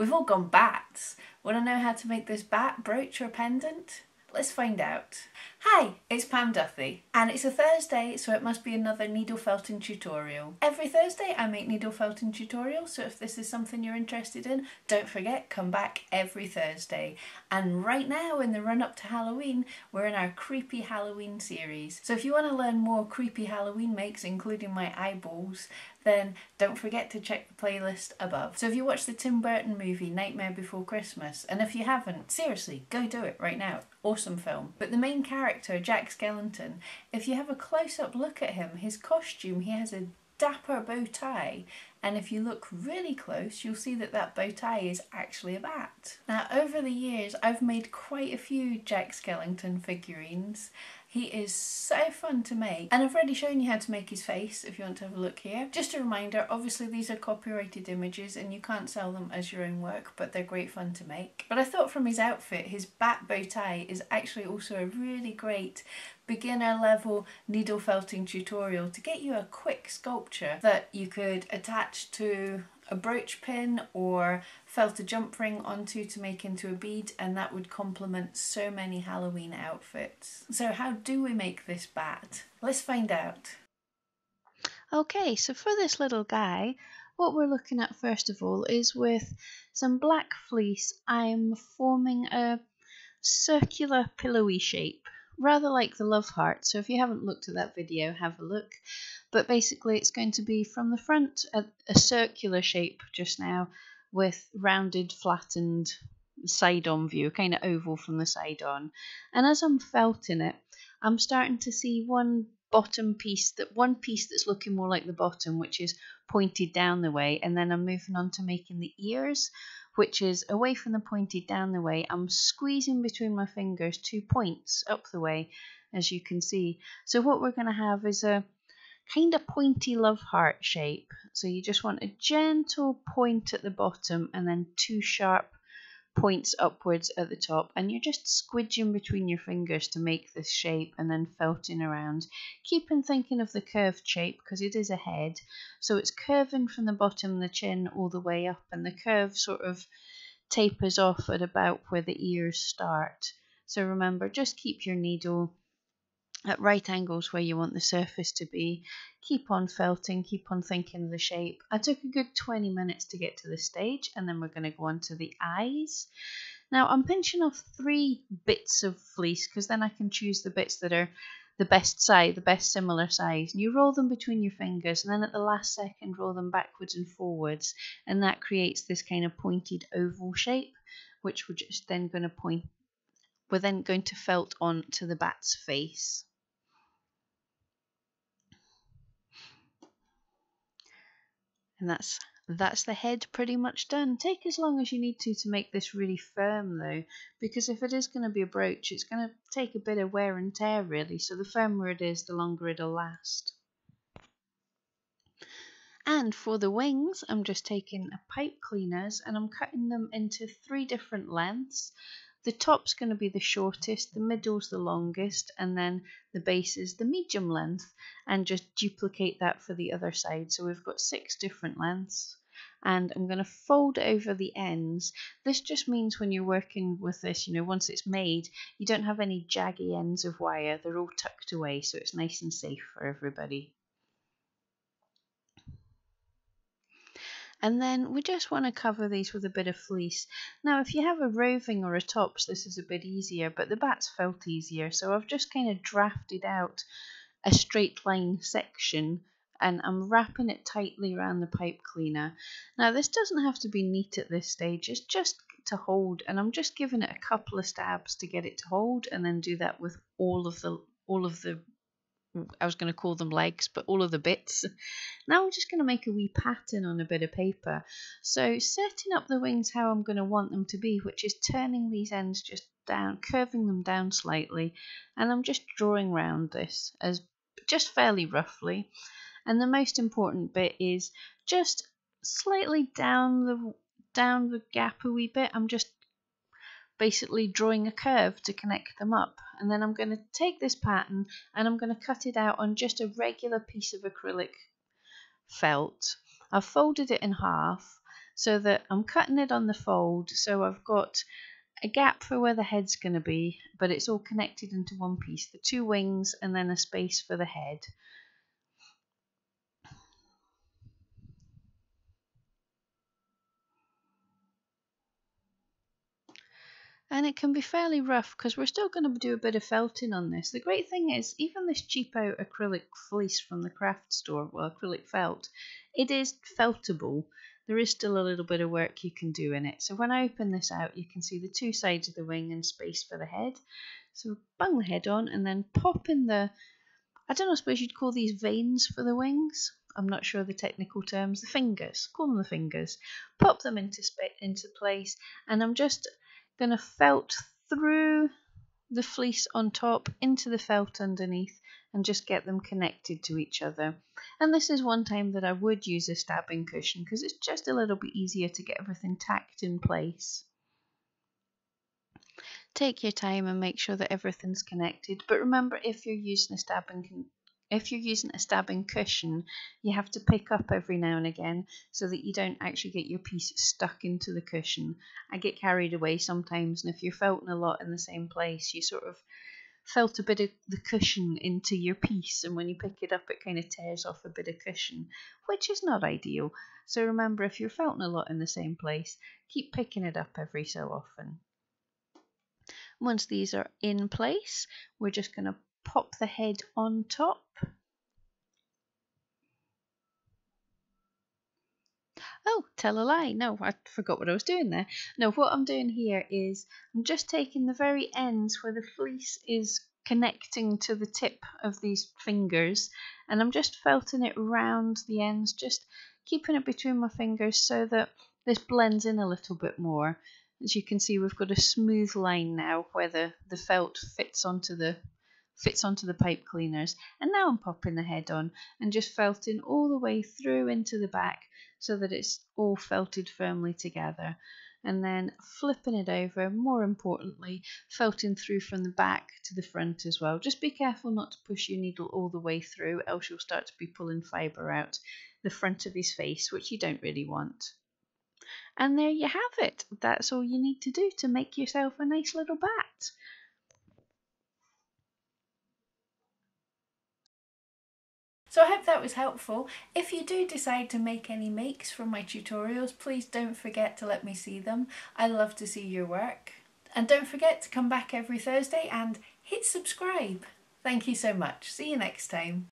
We've all gone bats. Want to know how to make this bat brooch or pendant? Let's find out. Hi, it's Pam Duthie, and it's a Thursday, so it must be another needle felting tutorial. Every Thursday I make needle felting tutorials, so if this is something you're interested in, don't forget, come back every Thursday. And right now, in the run up to Halloween, we're in our creepy Halloween series. So if you want to learn more creepy Halloween makes, including my eyeballs, then don't forget to check the playlist above. So if you watched the Tim Burton movie Nightmare Before Christmas, and if you haven't, seriously, go do it right now. Awesome film. But the main character, Jack Skellington, if you have a close up look at him, his costume, he has a dapper bow tie and if you look really close you'll see that that bow tie is actually a bat. Now over the years I've made quite a few Jack Skellington figurines he is so fun to make and I've already shown you how to make his face if you want to have a look here. Just a reminder, obviously these are copyrighted images and you can't sell them as your own work but they're great fun to make. But I thought from his outfit, his bat bow tie is actually also a really great beginner level needle felting tutorial to get you a quick sculpture that you could attach to a brooch pin or felt a jump ring onto to make into a bead and that would complement so many Halloween outfits. So how do we make this bat? Let's find out. Okay, so for this little guy, what we're looking at first of all is with some black fleece, I'm forming a circular pillowy shape rather like the love heart. So if you haven't looked at that video, have a look. But basically it's going to be from the front a, a circular shape just now with rounded, flattened side on view, kind of oval from the side on. And as I'm felting it, I'm starting to see one bottom piece that one piece that's looking more like the bottom which is pointed down the way and then I'm moving on to making the ears which is away from the pointed down the way. I'm squeezing between my fingers two points up the way, as you can see. So what we're going to have is a kind of pointy love heart shape. So you just want a gentle point at the bottom and then two sharp points upwards at the top and you're just squidging between your fingers to make this shape and then felting around. Keep on thinking of the curved shape because it is a head. So it's curving from the bottom of the chin all the way up and the curve sort of tapers off at about where the ears start. So remember, just keep your needle at right angles where you want the surface to be. Keep on felting, keep on thinking of the shape. I took a good 20 minutes to get to the stage and then we're going to go on to the eyes. Now I'm pinching off three bits of fleece because then I can choose the bits that are the best size, the best similar size. And you roll them between your fingers and then at the last second roll them backwards and forwards and that creates this kind of pointed oval shape which we're just then going to point we're then going to felt on to the bat's face. And that's that's the head pretty much done. Take as long as you need to to make this really firm though, because if it is going to be a brooch, it's going to take a bit of wear and tear really, so the firmer it is, the longer it'll last. And for the wings, I'm just taking a pipe cleaners and I'm cutting them into three different lengths the top's going to be the shortest, the middle's the longest, and then the base is the medium length, and just duplicate that for the other side. So we've got six different lengths and I'm going to fold over the ends. This just means when you're working with this, you know, once it's made, you don't have any jaggy ends of wire. They're all tucked away, so it's nice and safe for everybody. And then we just want to cover these with a bit of fleece. Now if you have a roving or a tops this is a bit easier but the bats felt easier so I've just kind of drafted out a straight line section and I'm wrapping it tightly around the pipe cleaner. Now this doesn't have to be neat at this stage, it's just to hold and I'm just giving it a couple of stabs to get it to hold and then do that with all of the all of the I was going to call them legs, but all of the bits. Now I'm just going to make a wee pattern on a bit of paper. So setting up the wings how I'm going to want them to be, which is turning these ends just down, curving them down slightly, and I'm just drawing round this as just fairly roughly. And the most important bit is just slightly down the down the gap a wee bit. I'm just basically drawing a curve to connect them up. And then I'm going to take this pattern and I'm going to cut it out on just a regular piece of acrylic felt. I've folded it in half so that I'm cutting it on the fold so I've got a gap for where the head's going to be but it's all connected into one piece the two wings and then a space for the head and it can be fairly rough because we're still going to do a bit of felting on this. The great thing is, even this cheap out acrylic fleece from the craft store, well, acrylic felt, it is feltable. There is still a little bit of work you can do in it. So when I open this out, you can see the two sides of the wing and space for the head. So bung the head on and then pop in the, I don't know, I suppose you'd call these veins for the wings. I'm not sure the technical terms, the fingers, call them the fingers. Pop them into, into place and I'm just going to felt through the fleece on top into the felt underneath and just get them connected to each other. And this is one time that I would use a stabbing cushion because it's just a little bit easier to get everything tacked in place. Take your time and make sure that everything's connected. But remember, if you're using a stabbing if you're using a stabbing cushion, you have to pick up every now and again so that you don't actually get your piece stuck into the cushion. I get carried away sometimes, and if you're felting a lot in the same place, you sort of felt a bit of the cushion into your piece, and when you pick it up, it kind of tears off a bit of cushion, which is not ideal. So remember, if you're felting a lot in the same place, keep picking it up every so often. Once these are in place, we're just going to pop the head on top. Oh, tell a lie. No, I forgot what I was doing there. No, what I'm doing here is I'm just taking the very ends where the fleece is connecting to the tip of these fingers and I'm just felting it round the ends, just keeping it between my fingers so that this blends in a little bit more. As you can see, we've got a smooth line now where the, the felt fits onto the fits onto the pipe cleaners and now I'm popping the head on and just felting all the way through into the back so that it's all felted firmly together and then flipping it over more importantly felting through from the back to the front as well. Just be careful not to push your needle all the way through else you'll start to be pulling fibre out the front of his face which you don't really want. And there you have it. That's all you need to do to make yourself a nice little bat So I hope that was helpful. If you do decide to make any makes from my tutorials, please don't forget to let me see them. I love to see your work. And don't forget to come back every Thursday and hit subscribe. Thank you so much. See you next time.